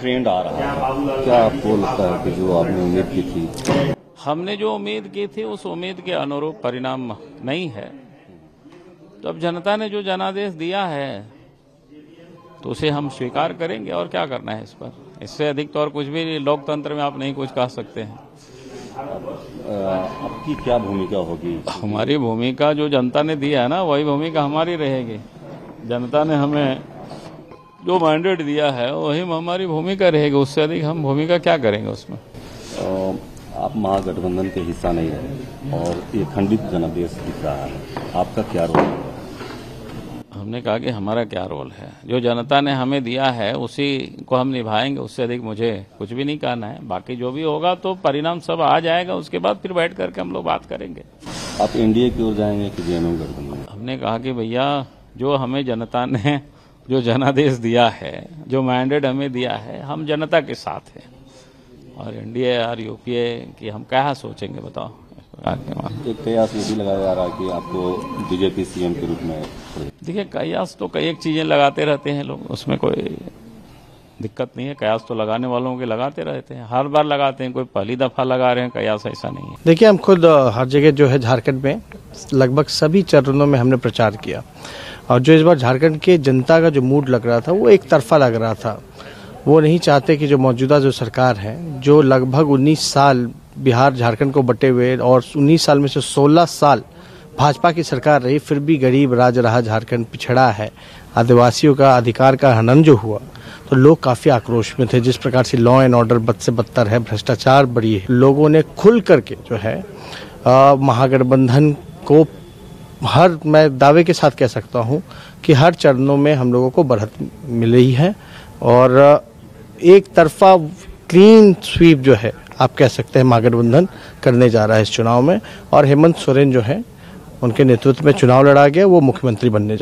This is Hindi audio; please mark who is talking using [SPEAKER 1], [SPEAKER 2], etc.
[SPEAKER 1] ट्रेंड आ रहा है। क्या आपको लगता है कि जो आपने उम्मीद की थी?
[SPEAKER 2] हमने जो उम्मीद की थी उस उम्मीद के अनुरूप परिणाम नहीं है। तो अब जनता ने जो जनादेश दिया है तो उसे हम स्वीकार करेंगे और क्या करना है इस पर? इससे अधिक तो और कुछ भी लोकतंत्र में आप नहीं कुछ कह सकते हैं।
[SPEAKER 1] आपकी क्या भूमिका होगी?
[SPEAKER 2] हमारी भूमिका जो जनता ने दिया है ना वही भूमिका हमारी रहेगी। जनता ने हमें जो मैंडेट दिया है वही हमारी भूमिका रहेगी। उससे अधिक हम भूमिका क्या करेंगे उसमें?
[SPEAKER 1] आप महागठबंधन के हिस्सा नहीं रहे और ये खंडित जनादेश दिख रहा है। आपका क्या रोल है?
[SPEAKER 2] हमने कहा कि हमारा क्या रोल है? जो जनता ने हमें दिया है उसी को हम निभाएँगे। उससे अधिक मुझे कुछ भी नहीं कहना है। बाकी जो भी होगा तो परिणाम सब आ जाएगा। उसके बाद फिर बैठ करके हम लोग बात करेंगे।
[SPEAKER 1] आप एनडीए की ओर जाएँगे कि जेएमएम गठबंधन?
[SPEAKER 2] हमने कहा कि भैया जो हमें जनता ने जो जनादेश दिया है जो मैंडेट हमें दिया है हम जनता के साथ हैं। और एनडीए और यूपीए की हम क्या सोचेंगे बताओ।
[SPEAKER 1] एक कयास ये भी लगाया जा रहा है कि आपको बीजेपी सीएम के रूप में
[SPEAKER 2] देखिए कयास तो कई एक चीज़ें लगाते रहते हैं लोग उसमें कोई दिक्कत नहीं है। कयास तो लगाने वालों के लगाते रहते हैं। हर बार लगाते हैं कोई पहली दफ़ा लगा रहे हैं कयास ऐसा नहीं है।
[SPEAKER 3] देखिए हम खुद हर जगह जो है झारखंड में लगभग सभी चरणों में हमने प्रचार किया। और जो इस बार झारखंड के जनता का जो मूड लग रहा था, वो एक तरफा लग रहा था। वो नहीं चाहते कि जो मौजूदा जो सरकार है, जो लगभग 19 साल बिहार झारखंड को बटे हुए और 19 साल में से 16 साल भाजपा की सरकार रही, फिर भी गरीब राज रहा झारखंड पिछड़ा है। आदिवासियों का अधिकार का हनन जो हुआ तो लोग काफ़ी आक्रोश में थे। जिस प्रकार से लॉ एंड ऑर्डर बद से बदतर है, भ्रष्टाचार बढ़ी है। लोगों ने खुल करके जो है महागठबंधन को हर, मैं दावे के साथ कह सकता हूँ कि हर चरणों में हम लोगों को बढ़त मिल रही है और एक तरफा क्लीन स्वीप जो है, आप कह सकते हैं महागठबंधन करने जा रहा है इस चुनाव में और हेमंत सोरेन जो है, उनके नेतृत्व में चुनाव लड़ा गया, वो मुख्यमंत्री बनने जा